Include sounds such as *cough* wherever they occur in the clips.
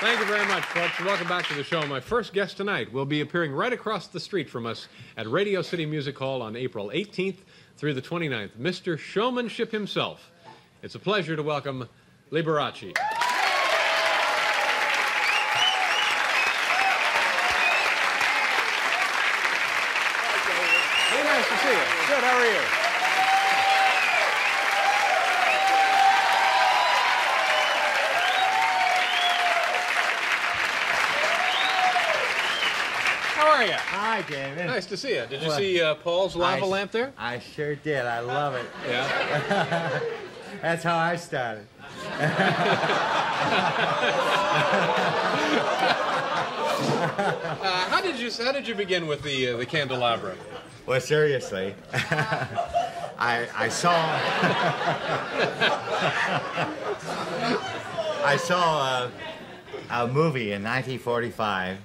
Thank you very much, folks. Welcome back to the show. My first guest tonight will be appearing right across the street from us at Radio City Music Hall on April 18th through the 29th. Mr. Showmanship himself. It's a pleasure to welcome Liberace. Hey, nice to see you. Good, how are you? How are you? Hi, David. Nice to see you. Did you Well, see uh, Paul's lava I- lamp there? I sure did. I love it. *laughs* Yeah. *laughs* That's how I started. *laughs* Uh, how did you How did you begin with the uh, the candelabra? Well, seriously, I I saw I saw a, a movie in 1945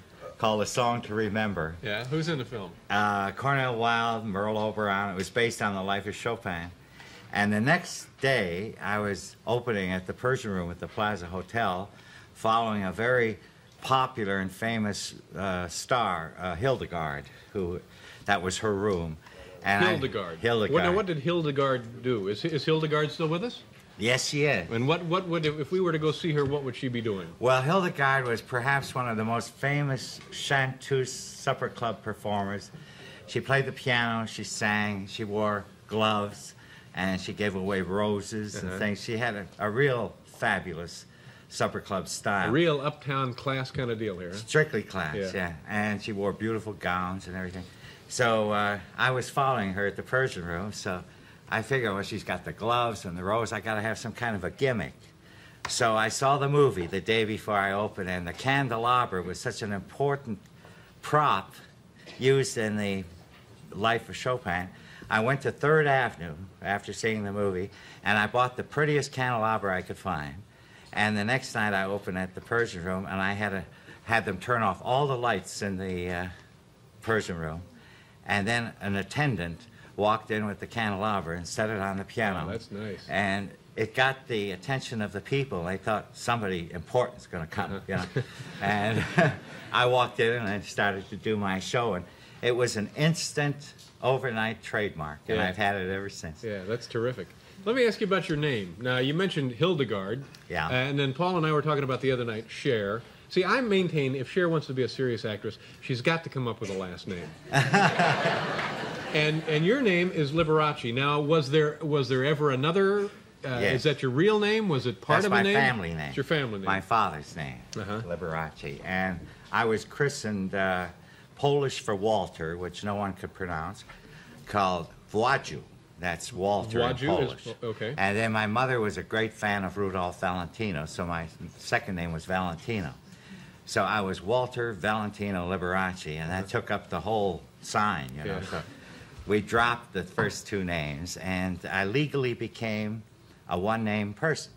called A Song to Remember. Yeah. Who's in the film? uh, Cornel Wilde, Merle Oberon. It was based on the life of Chopin. And the next day, I was opening at the Persian Room at the Plaza Hotel, following a very popular and famous uh, star, uh, Hildegarde, who that was her room. And I- Hildegarde. Hildegarde. What, now, what did Hildegarde do? Is, is Hildegarde still with us? Yes, she is. And what, what would, if we were to go see her, what would she be doing? Well, Hildegarde was perhaps one of the most famous chanteuse supper club performers. She played the piano, she sang, she wore gloves, and she gave away roses Uh-huh. and things. She had a, a real fabulous supper club style. A real uptown class kind of deal here. Strictly class, Yeah. yeah. And she wore beautiful gowns and everything. So uh, I was following her at the Persian room, so I figured, well, she's got the gloves and the rose, I got to have some kind of a gimmick. So I saw the movie the day before I opened, and the candelabra was such an important prop used in the life of Chopin. I went to Third Avenue after seeing the movie, and I bought the prettiest candelabra I could find. And the next night I opened at the Persian room, and I had to had them turn off all the lights in the uh, Persian room, and then an attendant walked in with the candelabra and set it on the piano. Oh, that's nice. And it got the attention of the people. They thought somebody important's going to come, you know. *laughs* and *laughs* I walked in and I started to do my show, and it was an instant overnight trademark, and Yeah. I've had it ever since. Yeah, that's terrific. Let me ask you about your name. Now, you mentioned Hildegarde. Yeah. And then Paul and I were talking about the other night, Cher. See, I maintain if Cher wants to be a serious actress, she's got to come up with a last name. *laughs* and and your name is Liberace. Now, was there was there ever another? Uh, Yes. Is that your real name? Was it part That's of my a name? family name. It's your family name. My father's name, Uh-huh. Liberace. And I was christened uh, Polish for Walter, which no one could pronounce, called Władziu. That's Walter in Władziu is- Polish. okay. And then my mother was a great fan of Rudolph Valentino, so my second name was Valentino. So I was Walter Valentino Liberace, and that took up the whole sign, you know. Yeah. So we dropped the first two names, and I legally became a one-name person.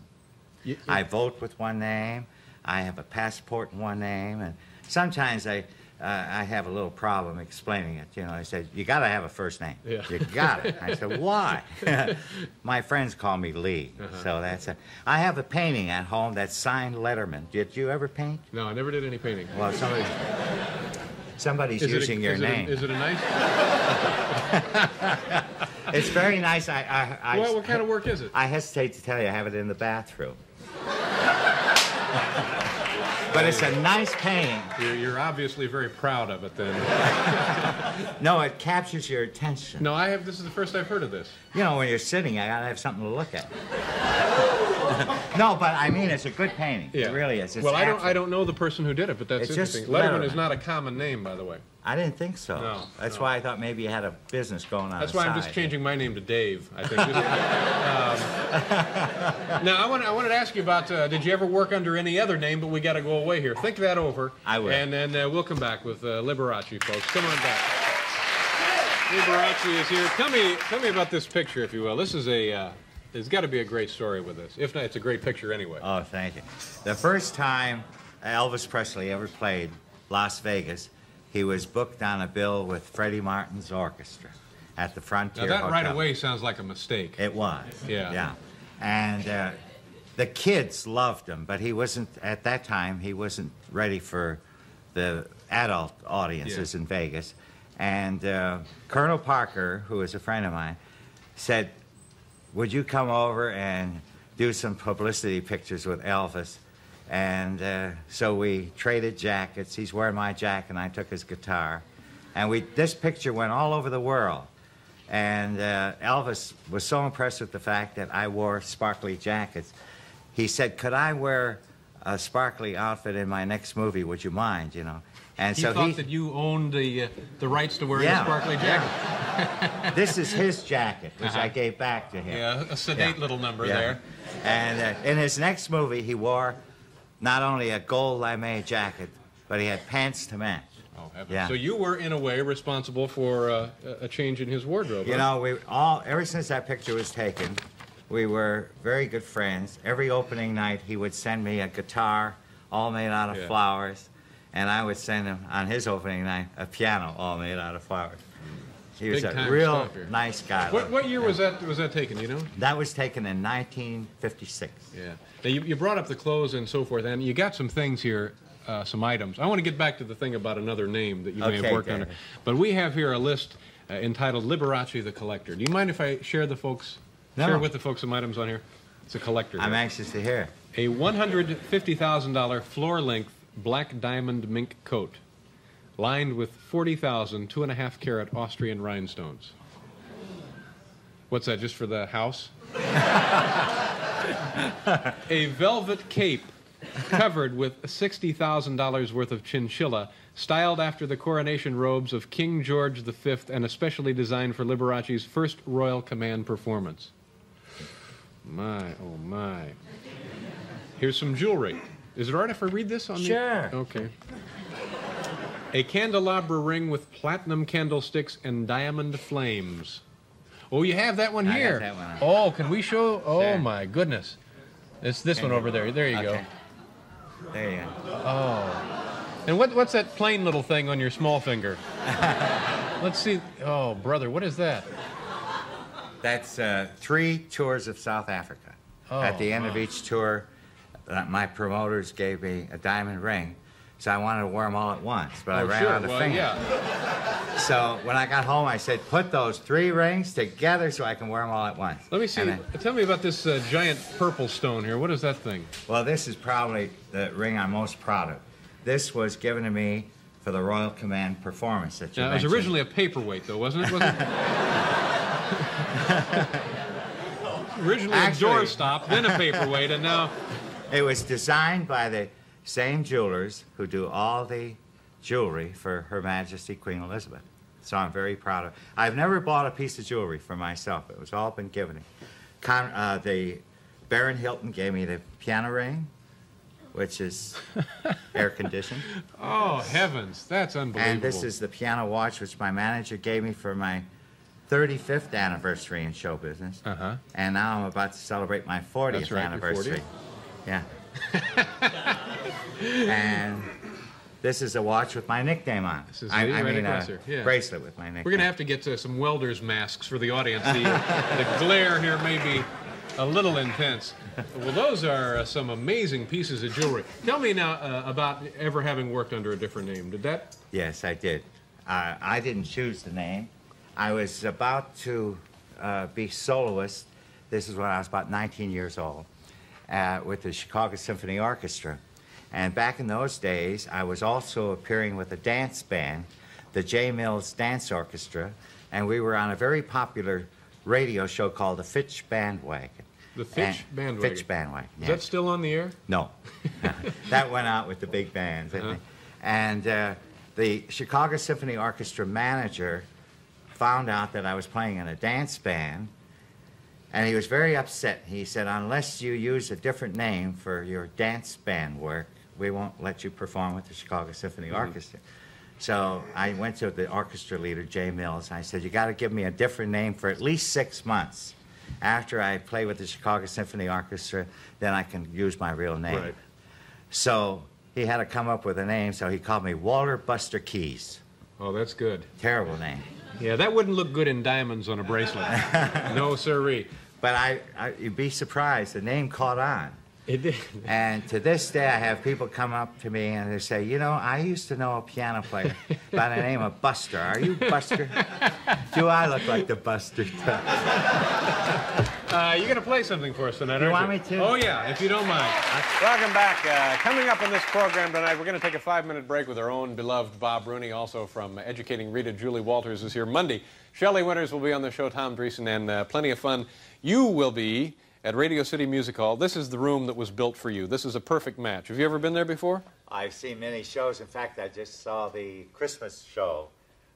I vote with one name. I have a passport in one name, and sometimes I, uh, I have a little problem explaining it. You know, I said you got to have a first name. Yeah. You got it. *laughs* I said why? *laughs* My friends call me Lee, Uh-huh. so that's it. I have a painting at home that's signed Letterman. Did you ever paint? no, I never did any painting. Well, somebody, somebody's Is it a- using your is it a- name. is it a nice? *laughs* It's very nice. I, I, I, what, what kind of work is it? I hesitate to tell you, I have it in the bathroom. *laughs* but it's a nice painting. You're, you're obviously very proud of it, then. *laughs* No, it captures your attention. No, I have. This is the first I've heard of this. You know, when you're sitting, I gotta have something to look at. *laughs* no, but I mean, it's a good painting. Yeah. It really is. It's well, I don't. I don't know the person who did it, but that's It's interesting. Letterman is not a common name, by the way. I didn't think so. No, That's no. why I thought maybe you had a business going on. That's why I'm just changing my name to Dave. I think. um, *laughs* now, I, want, I wanted to ask you about. Uh, did you ever work under any other name? But we got to go away here. Think that over. I will. And then uh, we'll come back with uh, Liberace, folks. Come on back. Liberace is here. Tell me, tell me about this picture, if you will. This is a. Uh, there's got to be a great story with this. If not, it's a great picture anyway. Oh, thank you. The first time Elvis Presley ever played Las Vegas, he was booked on a bill with Freddy Martin's orchestra at the Frontier. now that right away sounds like a mistake. It was. Yeah. Yeah. And uh, the kids loved him, but he wasn't at that time. He wasn't ready for the adult audiences Yeah. in Vegas. And uh, Colonel Parker, who is a friend of mine, said, "Would you come over and do some publicity pictures with Elvis?" And uh, so we traded jackets. He's wearing my jacket, and I took his guitar. And we this picture went all over the world. And uh, Elvis was so impressed with the fact that I wore sparkly jackets. He said, "Could I wear a sparkly outfit in my next movie? Would you mind?" You know. And He so thought he, that you owned the uh, the rights to wear Yeah, a sparkly jacket. *laughs* this is his jacket, which Uh-huh. I gave back to him. Yeah, a sedate Yeah. little number Yeah. there. And uh, in his next movie, he wore not only a gold lame jacket, but he had pants to match. Oh, heavens. Yeah. So you were, in a way, responsible for uh, a a change in his wardrobe. You know, we all ever since that picture was taken, we were very good friends. Every opening night, he would send me a guitar, all made out of Yeah. flowers, and I would send him on his opening night a piano, all made out of flowers. He was a real nice guy. What, what year was that was that taken? You know? That was taken in 1956. Yeah. Now you, you brought up the clothes and so forth, and you got some things here, uh, some items. I want to get back to the thing about another name that you may have Okay, worked under. But we have here a list uh, entitled Liberace the Collector. Do you mind if I share the folks, No. share with the folks some items on here? It's a collector. I'm here. anxious to hear. A $150,000 floor-length black diamond mink coat, lined with 40,000 two and a half carat Austrian rhinestones. What's that? Just for the house? *laughs* a velvet cape covered with $60,000 worth of chinchilla, styled after the coronation robes of King George V and especially designed for Liberace's first Royal Command performance. My, oh my. Here's some jewelry. Is it all right if I read this on Sure. the... Okay. A candelabra ring with platinum candlesticks and diamond flames. Oh, you have that one I here. that one. Oh, can we show? Oh Sure. my goodness. It's this one over there. There you Okay. go. There you go. Oh. And what, what's that plain little thing on your small finger? *laughs* Let's see. Oh, brother, what is that? That's uh, three tours of South Africa. At the end of each tour, uh, my promoters gave me a diamond ring, so I wanted to wear them all at once, but I oh, ran sure. out of well, fingers. yeah. *laughs* So when I got home, I said, put those three rings together so I can wear them all at once. Let me see. Then- Tell me about this uh, giant purple stone here. What is that thing? well, this is probably the ring I'm most proud of. This was given to me for the Royal Command performance that you Now, it was originally a paperweight, though, wasn't it? Wasn't it? *laughs* originally Actually- a doorstop, then a paperweight, and now. *laughs* It was designed by the same jewelers who do all the jewelry for Her Majesty Queen Elizabeth. So I'm very proud of. I've never bought a piece of jewelry for myself. It was all been given. me. Con, uh, the Baron Hilton gave me the piano ring, which is *laughs* air conditioned, Oh, heavens. That's unbelievable. and this is the piano watch which my manager gave me for my 35th anniversary in show business. Uh huh. And now I'm about to celebrate my 40th That's right, anniversary. 40th. Yeah. *laughs* and this is a watch with my nickname on. This is I, I mean a yeah. bracelet with my nickname. We're going to have to get to some welders' masks for the audience. The, the glare here may be a little intense. Well, those are uh, some amazing pieces of jewelry. Tell me now uh, about ever having worked under a different name. Did that? Yes, I did. Uh, I didn't choose the name. I was about to uh, be soloist. This is when I was about 19 years old uh, with the Chicago Symphony Orchestra. And back in those days, I was also appearing with a dance band, the J. Mills Dance Orchestra, and we were on a very popular radio show called the Fitch Bandwagon. The Fitch And- Bandwagon. Fitch Bandwagon. Is that still on the air? No. *laughs* *laughs* that went out with the big band. didn't Uh-huh. And uh, the Chicago Symphony Orchestra manager found out that I was playing in a dance band, and he was very upset. He said, Unless you use a different name for your dance band work, we won't let you perform with the Chicago Symphony mm-hmm. Orchestra. So I went to the orchestra leader, Jay Mills, and I said, You got to give me a different name for at least six months. After I play with the Chicago Symphony Orchestra, then I can use my real name. Right. So he had to come up with a name, so he called me Walter Buster Keys. Oh, that's good. Terrible name. Yeah, that wouldn't look good in diamonds on a bracelet. *laughs* no, sirree. But I, I, you'd be surprised, the name caught on. It did. And to this day, I have people come up to me and they say, You know, I used to know a piano player by the name of Buster. Are you Buster? *laughs* Do I look like the Buster? *laughs* Uh, you're going to play something for us tonight, You aren't want you? me to? Oh, yeah, if you don't mind. Welcome back. Uh, coming up on this program tonight, we're going to take a five-minute break with our own beloved Bob Rooney, also from Educating Rita. Julie Walters is here Monday. Shelley Winters will be on the show, Tom Dreesen, and uh, plenty of fun. You will be at Radio City Music Hall. This is the room that was built for you. This is a perfect match. Have you ever been there before? I've seen many shows. In fact, I just saw the Christmas show,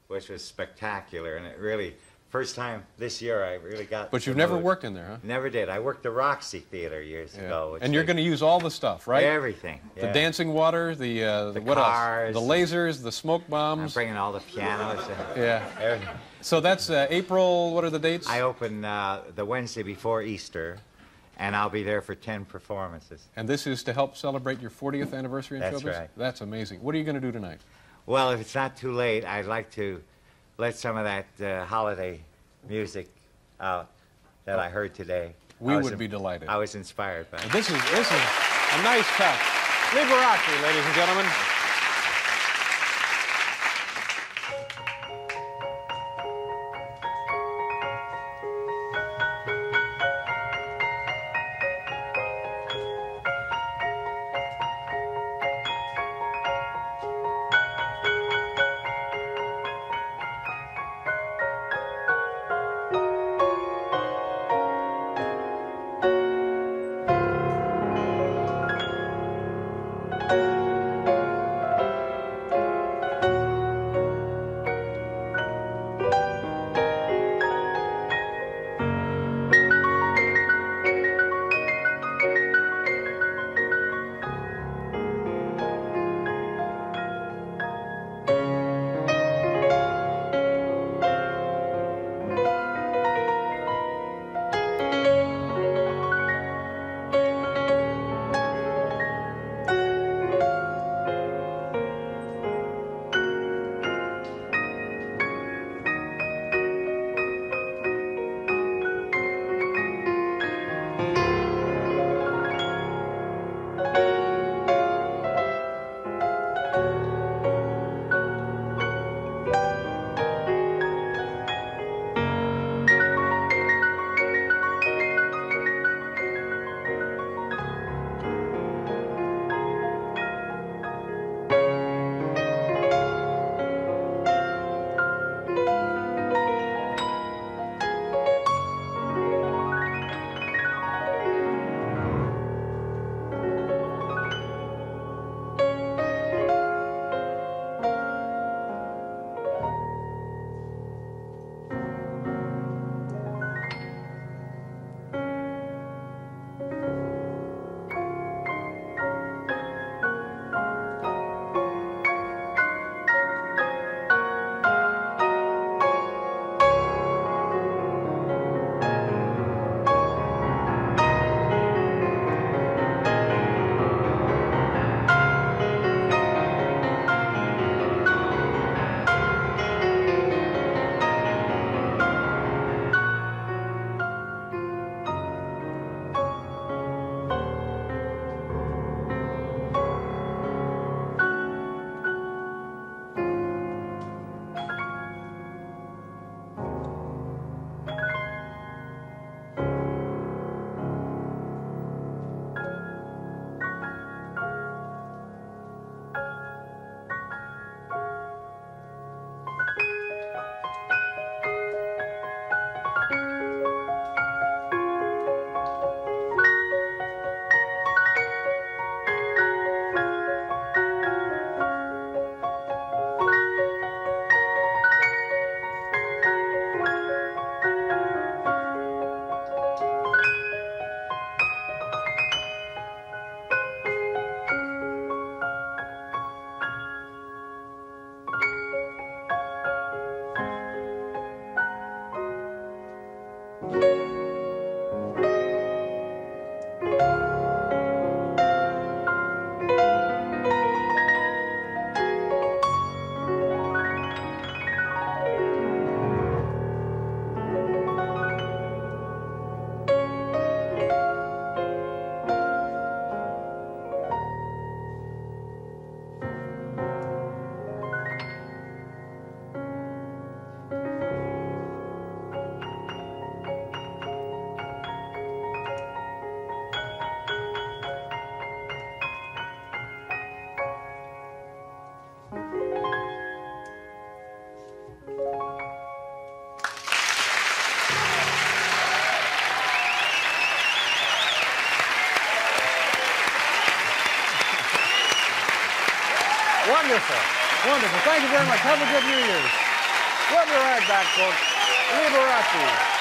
which was spectacular. And it really, first time this year, I really got. But you've never mood. worked in there, huh? Never did. I worked the Roxy Theater years ago. which And you're going to use all the stuff, right? Everything. The dancing water, the, uh, The what cars. else? The lasers, the smoke bombs. I'm bringing all the pianos. and *laughs* Yeah. everything. So that's uh, April. What are the dates? I open uh, the Wednesday before Easter, and I'll be there for 10 performances. And this is to help celebrate your 40th anniversary in That's showbiz. right. That's amazing. What are you going to do tonight? Well, if it's not too late, I'd like to let some of that uh, holiday music out that I heard today. We would be delighted. I was inspired by it. This is this is a nice touch. Liberace, ladies and gentlemen. Wonderful. Wonderful. Thank you very much. Have a good New Year's. We'll be right back, folks. Liberace.